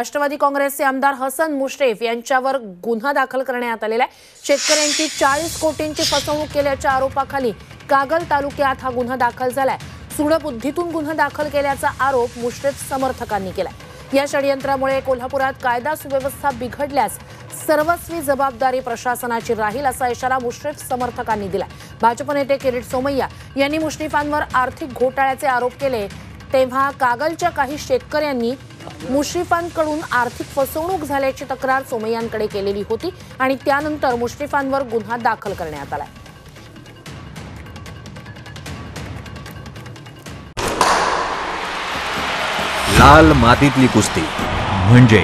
राष्ट्रवादी काँग्रेसचे आमदार हसन मुश्रेफ यांच्यावर गुन्हा दाखल करण्यात आलेला आहे. शेतकऱ्यांची चाळीस कोटींची फसवणूक केल्याच्या आरोपाखाली कागल तालुक्यात हा गुन्हा दाखल झालाय. सुडबुद्धीतून गुन्हा दाखल केल्याचा आरोप मुश्रेफ समर्थकांनी केलाय. या षडयंत्रामुळे कोल्हापुरात कायदा सुव्यवस्था बिघडल्यास सर्वस्वी जबाबदारी प्रशासनाची राहील असा इशारा मुश्रीफ समर्थकांनी दिला भाजप नेते किरीट सोमय्या यांनी मुश्रीफांवर आर्थिक घोटाळ्याचे आरोप केले तेव्हा कागलच्या काही शेतकऱ्यांनी मुश्रीफांकडून आर्थिक फसवणूक झाल्याची तक्रार सोमय्यांकडे केलेली होती आणि त्यानंतर मुश्रीफांवर गुन्हा दाखल करण्यात आला लाल मातीतली कुस्ती. म्हणजे